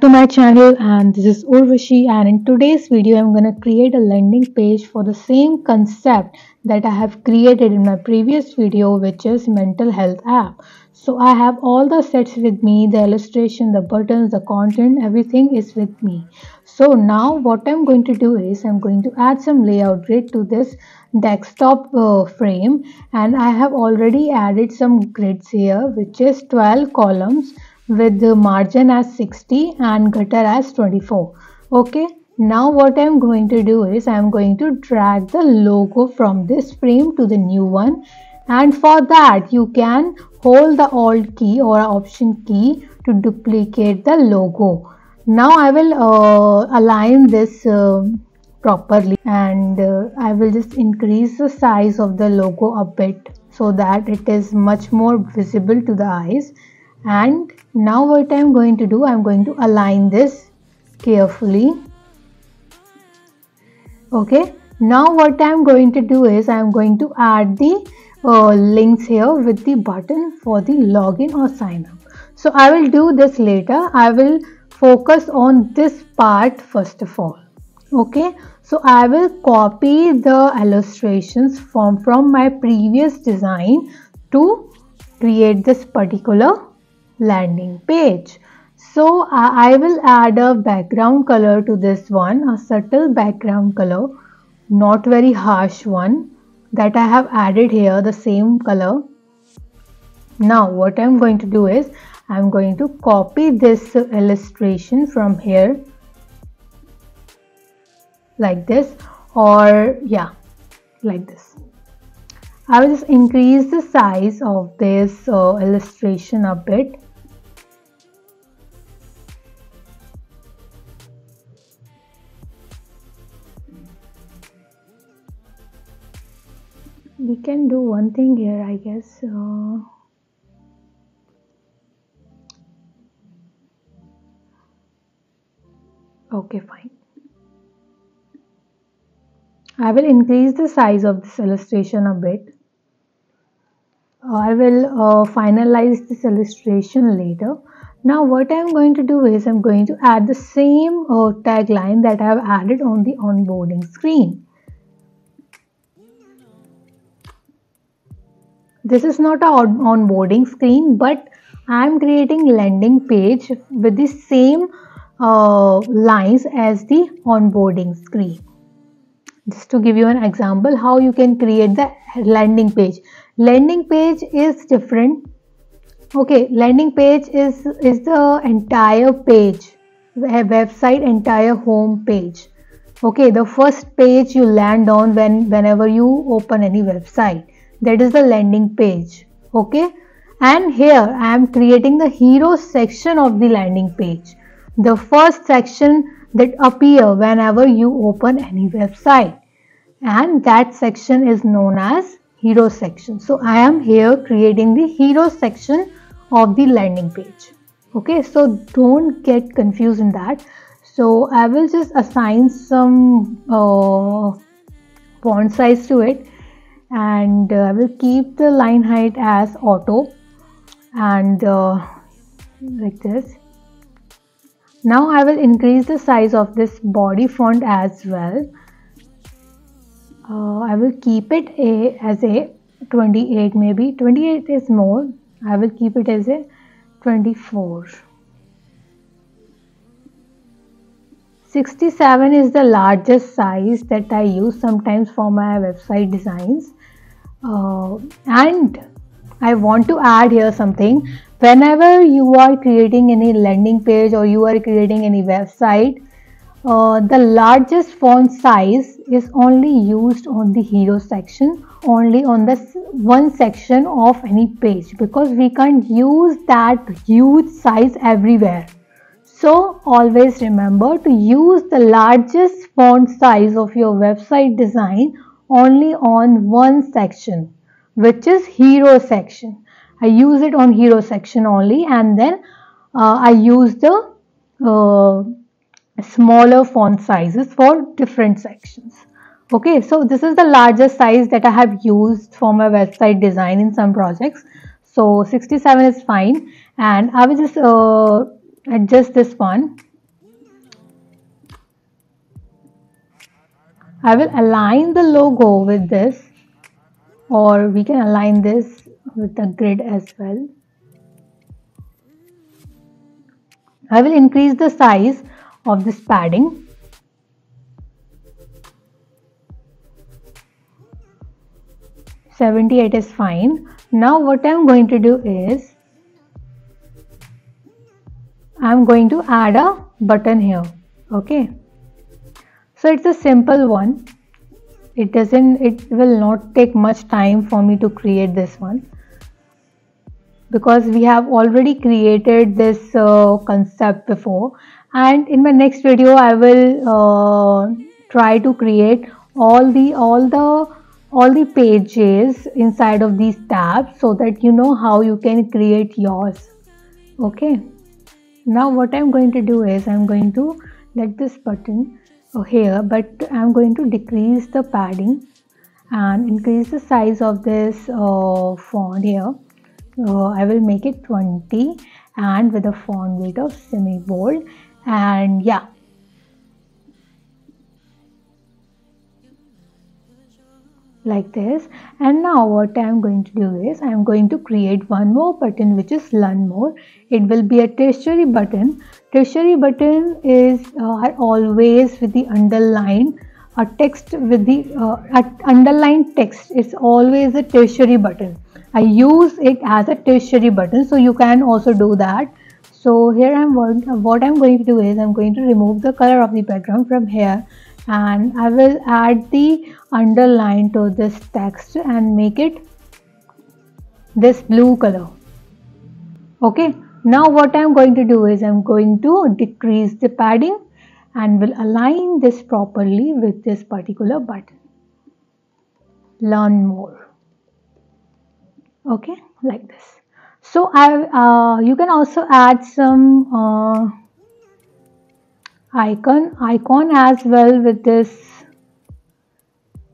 to my channel and this is Urvashi and in today's video I'm going to create a landing page for the same concept that I have created in my previous video which is mental health app. So I have all the sets with me, the illustration, the buttons, the content, everything is with me. So now what I'm going to do is I'm going to add some layout grid to this desktop uh, frame and I have already added some grids here which is 12 columns with the margin as 60 and gutter as 24 okay now what I'm going to do is I'm going to drag the logo from this frame to the new one. And for that you can hold the alt key or option key to duplicate the logo. Now I will uh, align this uh, properly and uh, I will just increase the size of the logo a bit so that it is much more visible to the eyes. And now what I'm going to do I'm going to align this carefully. Okay. Now what I'm going to do is I'm going to add the uh, links here with the button for the login or sign up. So I will do this later. I will focus on this part first of all. Okay. So I will copy the illustrations from from my previous design to create this particular landing page. So I will add a background color to this one, a subtle background color, not very harsh one that I have added here, the same color. Now what I'm going to do is I'm going to copy this illustration from here like this or yeah like this I will just increase the size of this uh, illustration a bit we can do one thing here I guess uh, okay fine. I will increase the size of this illustration a bit. I will uh, finalize this illustration later. Now what I'm going to do is I'm going to add the same uh, tagline that I have added on the onboarding screen This is not a onboarding screen, but I am creating landing page with the same uh, lines as the onboarding screen. Just to give you an example how you can create the landing page. Landing page is different. Okay, landing page is, is the entire page, website entire home page. Okay, the first page you land on when whenever you open any website that is the landing page. Okay? And here I am creating the hero section of the landing page. The first section that appear whenever you open any website. And that section is known as hero section. So I am here creating the hero section of the landing page. Okay? So don't get confused in that. So I will just assign some uh, font size to it and uh, I will keep the line height as auto. And uh, like this. Now I will increase the size of this body font as well. Uh, I will keep it a, as a 28 maybe. 28 is more. I will keep it as a 24 67 is the largest size that I use sometimes for my website designs. Uh, and I want to add here something. Whenever you are creating any landing page or you are creating any website uh, the largest font size is only used on the hero section only on the one section of any page because we can't use that huge size everywhere so always remember to use the largest font size of your website design only on one section which is hero section. I use it on hero section only and then uh, I use the uh, smaller font sizes for different sections. Okay, so this is the largest size that I have used for my website design in some projects. So 67 is fine and I will just uh, adjust this one. I will align the logo with this or we can align this with the grid as well. I will increase the size of this padding. Seventy-eight is fine. Now what I'm going to do is I'm going to add a button here. Okay. So it's a simple one it doesn't it will not take much time for me to create this one because we have already created this uh, concept before and in my next video I will uh, try to create all the all the all the pages inside of these tabs so that you know how you can create yours okay now what I'm going to do is I'm going to let this button here but I'm going to decrease the padding and increase the size of this uh, font here. Uh, I will make it 20 and with a font weight of semi bold and yeah like this. And now what I am going to do is I am going to create one more button which is learn more. It will be a tertiary button. Tertiary button is uh, always with the underline a text with the uh, underlined text. It's always a tertiary button. I use it as a tertiary button so you can also do that. So here I'm what I'm going to do is I'm going to remove the color of the background from here and I will add the underline to this text and make it this blue color. Okay now what I'm going to do is I'm going to decrease the padding and will align this properly with this particular button. Learn more. Okay like this. So I uh, you can also add some uh, icon icon as well with this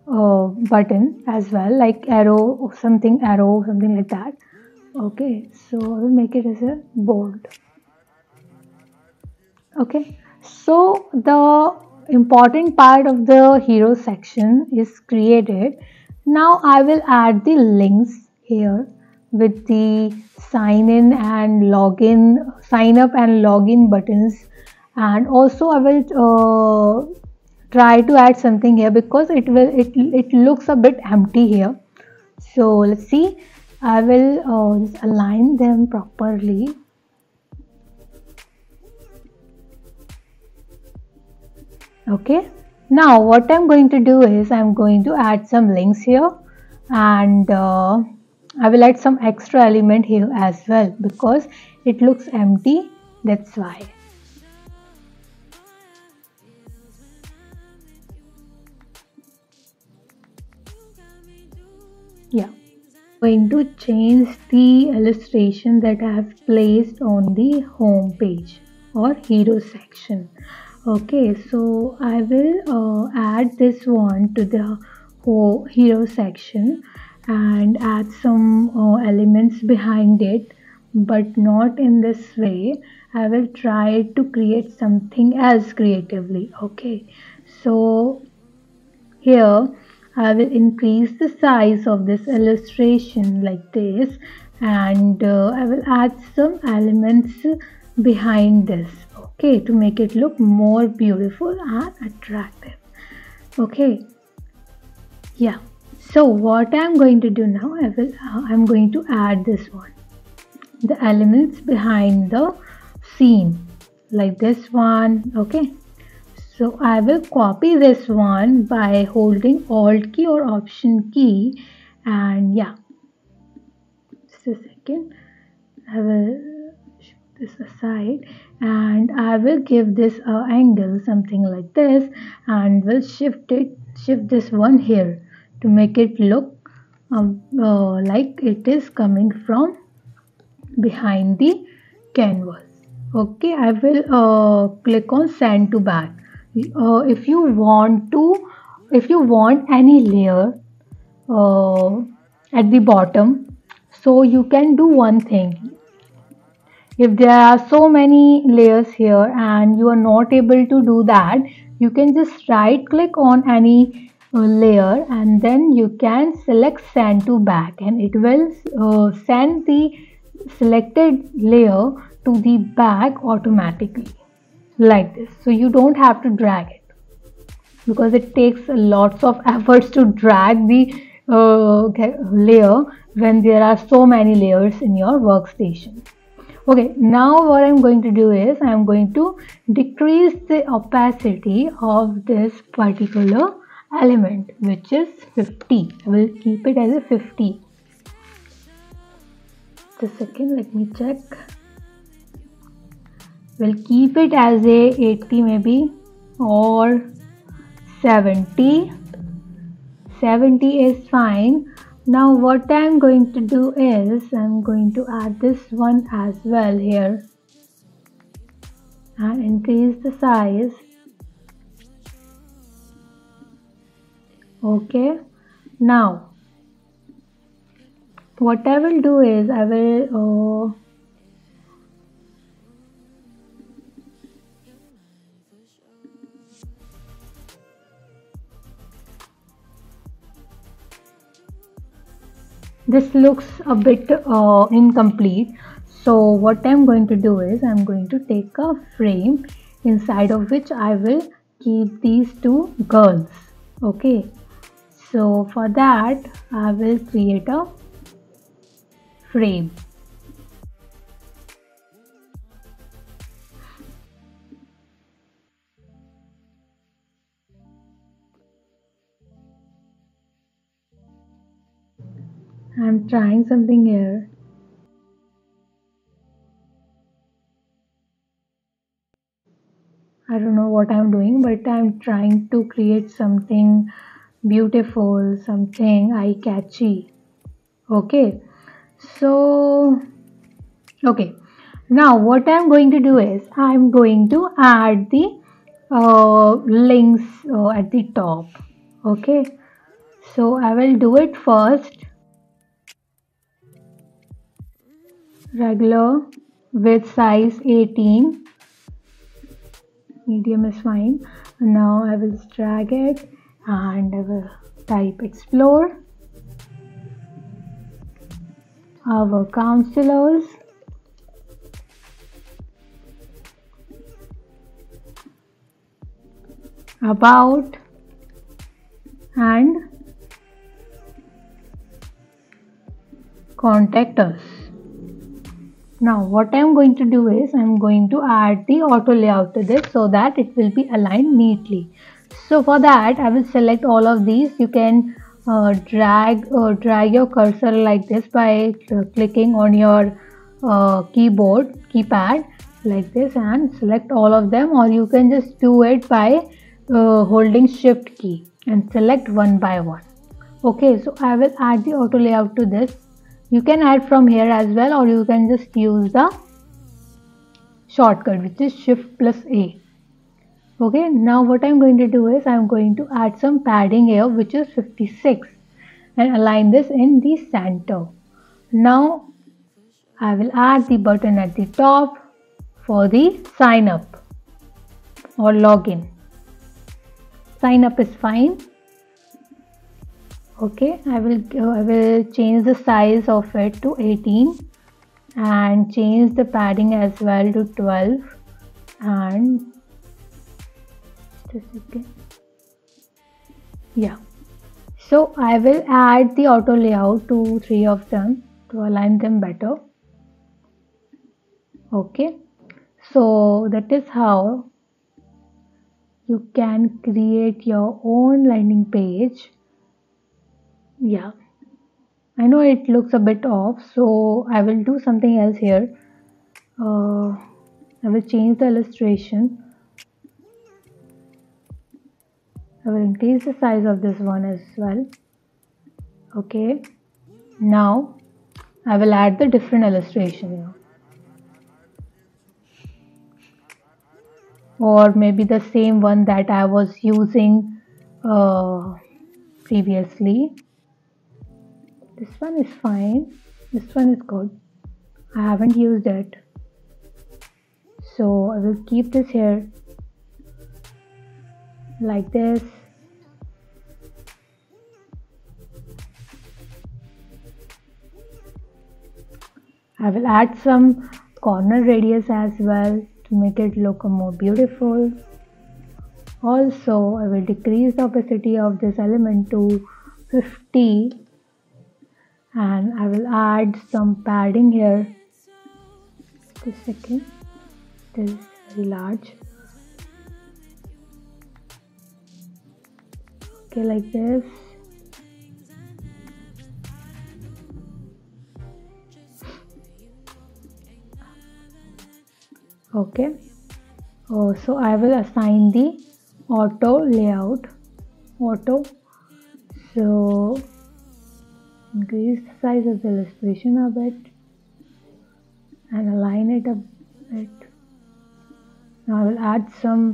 uh, button as well like arrow or something arrow something like that. Okay so I will make it as a bold. Okay so the important part of the hero section is created. Now I will add the links here with the sign in and login sign up and login buttons and also I will uh, try to add something here because it will it, it looks a bit empty here. So let's see. I will uh, just align them properly. Okay. Now what I'm going to do is I'm going to add some links here. And uh, I will add some extra element here as well because it looks empty. That's why yeah. Going to change the illustration that I have placed on the home page or hero section. Okay so I will uh, add this one to the hero section and add some uh, elements behind it but not in this way. I will try to create something else creatively. Okay so here I will increase the size of this illustration like this. And uh, I will add some elements behind this okay to make it look more beautiful and attractive. Okay. Yeah. So what I'm going to do now I will uh, I'm going to add this one. The elements behind the scene like this one okay so I will copy this one by holding alt key or option key. And yeah. Just a second. I will shift this aside. And I will give this a angle something like this. And will shift it shift this one here to make it look um, uh, like it is coming from behind the canvas. Okay I will uh, click on send to back uh, if you want to if you want any layer uh, at the bottom so you can do one thing. If there are so many layers here and you are not able to do that you can just right click on any uh, layer and then you can select send to back and it will uh, send the selected layer to the back automatically like this. So you don't have to drag it because it takes lots of efforts to drag the uh, layer when there are so many layers in your workstation. Okay now what I'm going to do is I'm going to decrease the opacity of this particular element which is 50 I will keep it as a 50 just a second let me check we'll keep it as a 80 maybe or 70 70 is fine. Now what I'm going to do is I'm going to add this one as well here. And increase the size. Okay. Now what I will do is I will uh, this looks a bit uh, incomplete. So what I'm going to do is I'm going to take a frame inside of which I will keep these two girls. Okay. So for that I will create a frame I'm trying something here. I don't know what I'm doing, but I'm trying to create something beautiful, something eye catchy. Okay, so okay, now what I'm going to do is I'm going to add the uh, links uh, at the top. Okay, so I will do it first regular with size 18 medium is fine. Now I will drag it and I will type explore. Our counselors. About and contact us now what I'm going to do is I'm going to add the auto layout to this so that it will be aligned neatly. So for that I will select all of these. You can uh, drag uh, drag your cursor like this by uh, clicking on your uh, keyboard keypad like this and select all of them or you can just do it by uh, holding shift key and select one by one. Okay so I will add the auto layout to this you can add from here as well or you can just use the shortcut which is shift plus A. Okay, now what I'm going to do is I'm going to add some padding here which is 56 and align this in the center. Now I will add the button at the top for the sign up or login. Sign up is fine okay I will I will change the size of it to 18 and change the padding as well to 12 and yeah. So I will add the auto layout to three of them to align them better. Okay. So that is how you can create your own landing page yeah. I know it looks a bit off so I will do something else here. Uh, I will change the illustration. I will increase the size of this one as well. Okay. Now I will add the different illustration here. Or maybe the same one that I was using uh, previously this one is fine. This one is good. I haven't used it. So I will keep this here. Like this. I will add some corner radius as well to make it look more beautiful. Also I will decrease the opacity of this element to 50 and I will add some padding here. A second. It is very large. Okay like this. Okay. Oh, so I will assign the auto layout. Auto. So increase the size of the illustration a bit and align it a bit. Now I will add some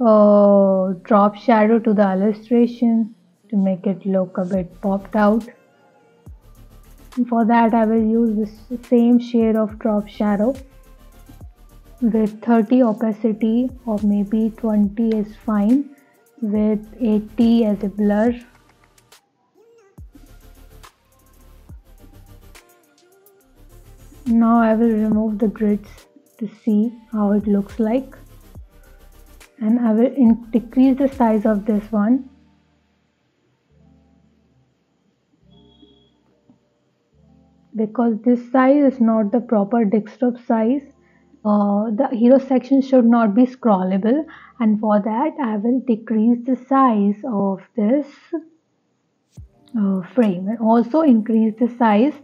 uh, drop shadow to the illustration to make it look a bit popped out. And for that I will use the same shade of drop shadow with 30 opacity or maybe 20 is fine with 80 as a blur now I will remove the grids to see how it looks like. And I will decrease the size of this one. Because this size is not the proper desktop size uh, the hero section should not be scrollable. And for that I will decrease the size of this uh, frame and also increase the size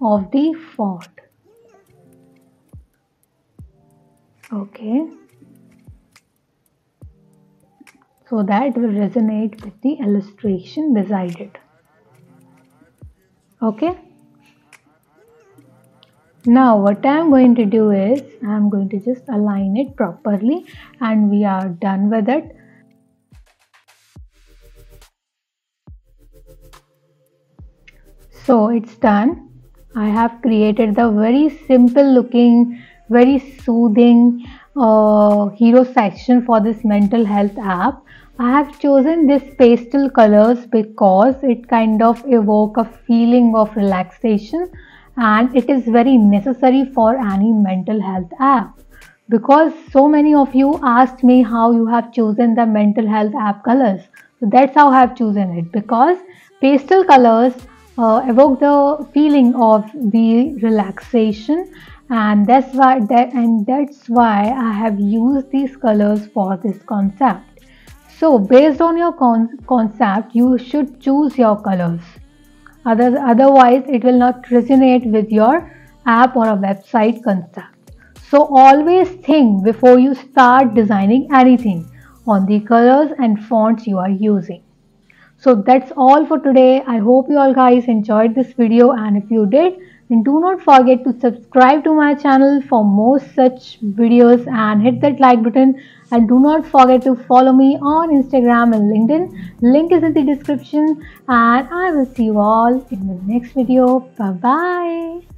of the font okay so that will resonate with the illustration beside it okay now what I am going to do is I am going to just align it properly and we are done with it. So it's done. I have created the very simple looking, very soothing uh, hero section for this mental health app. I have chosen this pastel colors because it kind of evoke a feeling of relaxation and it is very necessary for any mental health app because so many of you asked me how you have chosen the mental health app colors so that's how i have chosen it because pastel colors uh, evoke the feeling of the relaxation and that's why that and that's why i have used these colors for this concept so based on your con concept you should choose your colors other, otherwise, it will not resonate with your app or a website concept. So always think before you start designing anything on the colors and fonts you are using. So that's all for today. I hope you all guys enjoyed this video and if you did, then do not forget to subscribe to my channel for more such videos and hit that like button and do not forget to follow me on Instagram and LinkedIn. Link is in the description and I will see you all in the next video. Bye bye.